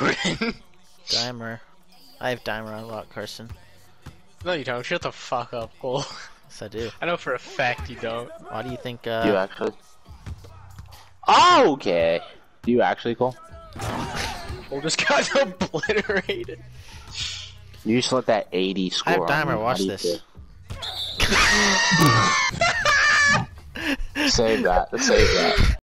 Jordan. Dimer. I have Dimer unlocked, Carson. no, you don't. Shut the fuck up, Cole. Yes, I do. I know for a fact you don't. Why do you think, uh, you actually? Oh, okay. Do you actually, Cole? Cole just got obliterated. You just let that 80 I have Dimer, on. Watch this. Save that. Save that.